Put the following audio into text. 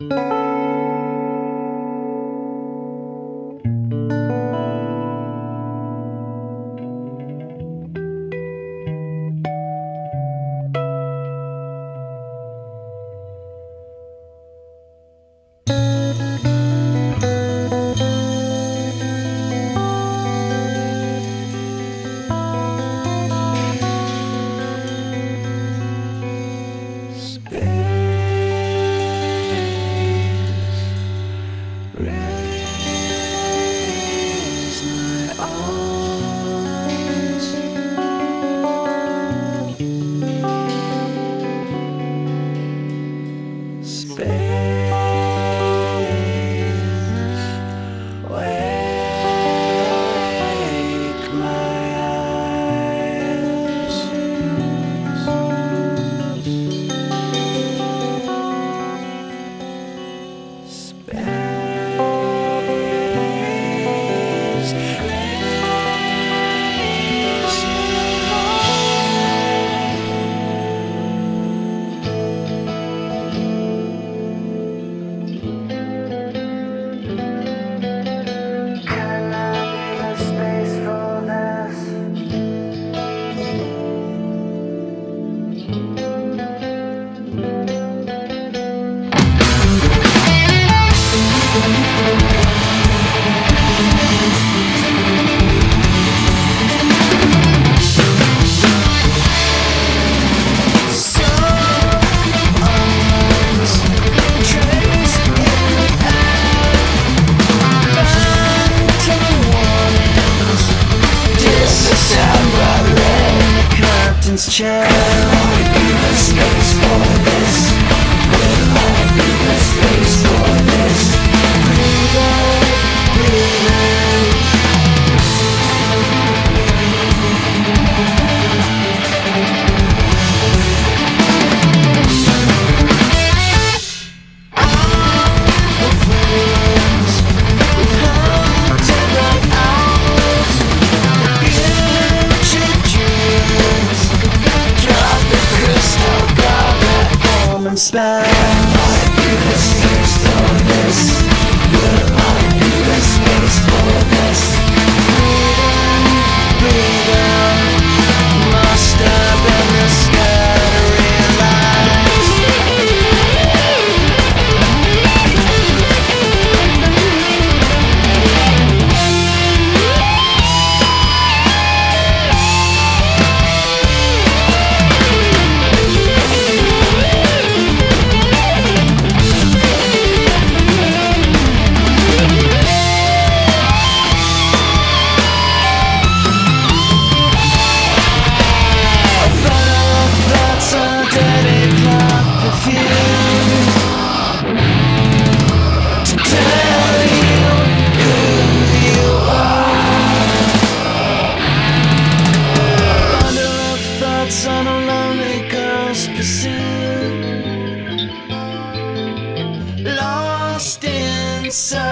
Música Space. Spell. Lonely girl's pursuit, lost the space.